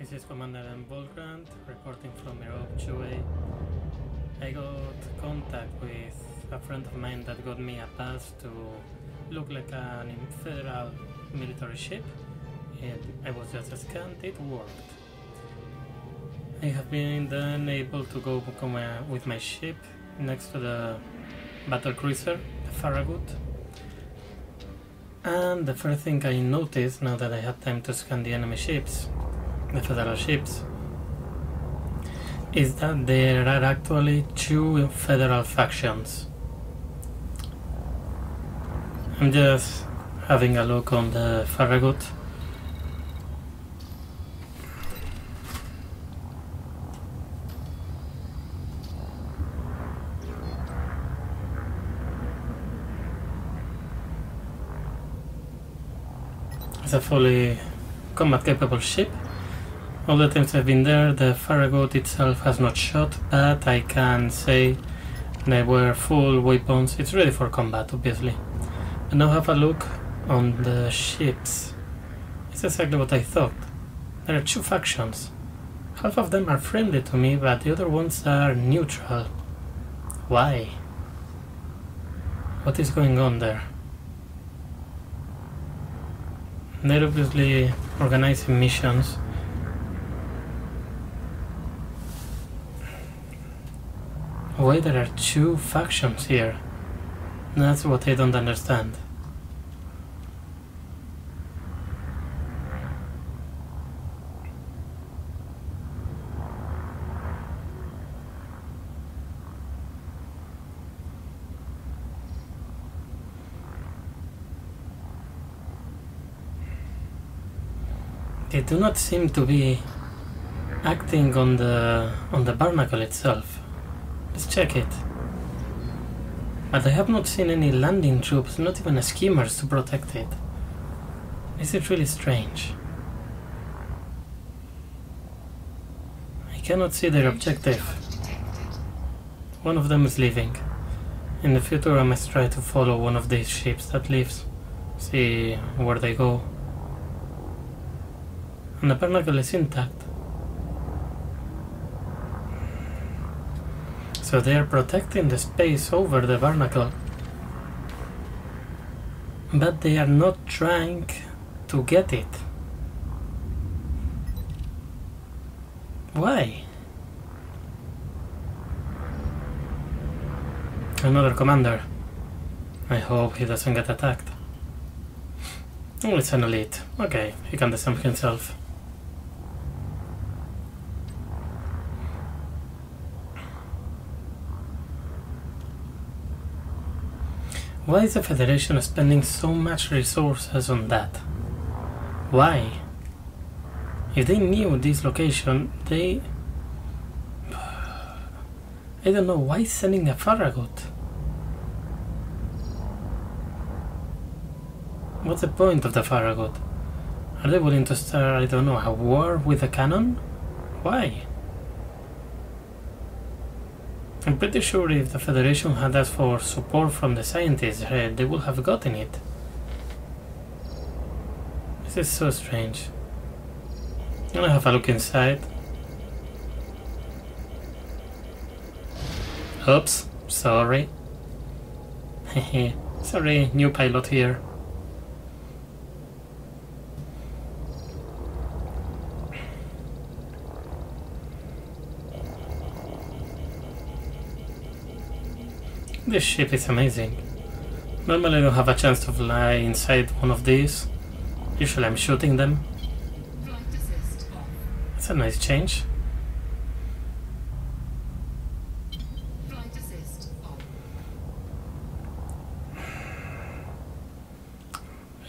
This is Commander M. Volgrand reporting from Merope 2A. I got contact with a friend of mine that got me a pass to look like an federal military ship. And I was just scanned, it worked. I have been then able to go with my ship next to the battle cruiser, the Farragut. And the first thing I noticed now that I had time to scan the enemy ships, federal ships, is that there are actually two federal factions. I'm just having a look on the Farragut. It's a fully combat capable ship. All the times I've been there, the Farragut itself has not shot, but I can say they were full weapons. It's ready for combat, obviously. And now have a look on the ships. It's exactly what I thought. There are two factions. Half of them are friendly to me, but the other ones are neutral. Why? What is going on there? They're obviously organizing missions. Why there are two factions here? That's what I don't understand. They do not seem to be acting on the on the barnacle itself. Let's check it. But I have not seen any landing troops, not even a skimmers to protect it. Is it. This is really strange. I cannot see their objective. One of them is leaving. In the future I must try to follow one of these ships that leaves. See where they go. And the barnacle is intact. So they are protecting the space over the barnacle. But they are not trying to get it. Why? Another commander. I hope he doesn't get attacked. Oh, it's an elite. Okay, he can defend himself. Why is the Federation spending so much resources on that? Why? If they knew this location, they... I don't know, why sending a Farragut? What's the point of the Farragut? Are they willing to start, I don't know, a war with a cannon? Why? I'm pretty sure if the Federation had asked for support from the scientists, uh, they would have gotten it. This is so strange. I'm gonna have a look inside. Oops, sorry. Hehe, sorry, new pilot here. This ship is amazing. Normally I don't have a chance to fly inside one of these. Usually I'm shooting them. That's a nice change.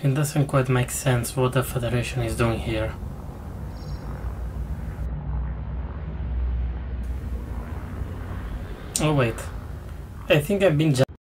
It doesn't quite make sense what the Federation is doing here. Oh wait, I think I've been